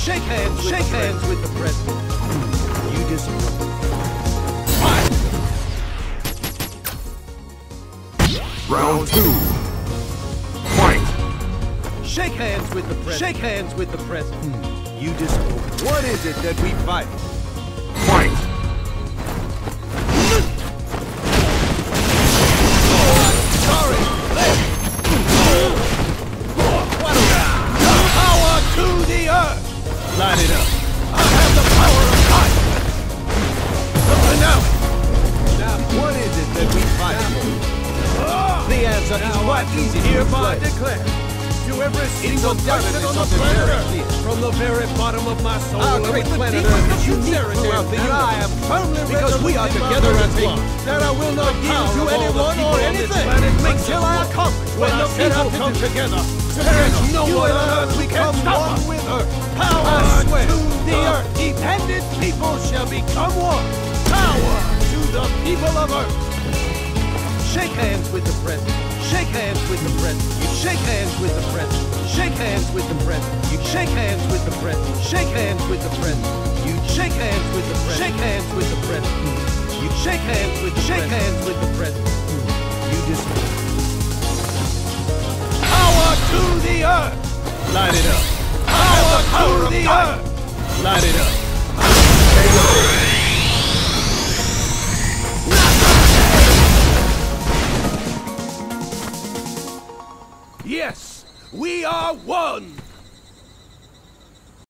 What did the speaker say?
Shake hands, shake hands with the president. You disapprove. Round two. Fight! Shake hands with the president. Shake hands with the president. Hmm. You disapprove. What is it that we fight? Light it up. I have the power of God. Something. Now, what is it that we fight for? The answer is quite easy. Hereby declare to every single on the planet from the very bottom of my soul, our great planet Earth is unique throughout the universe. I am firmly because we are together as one. That I will not yield to anyone or anything until I accomplish when the people come together. There is no one on earth we can stop become one. Power to the people of earth. Shake hands with the president. Shake hands with the president. You shake hands with the president. Shake hands with the president. You shake hands with the president. Shake hands with the president. You shake hands with the president. Shake hands with the president. You shake hands with shake hands with the president. You just power to the earth. Light it up. Power, to the earth. Light it up. Yes, we are one!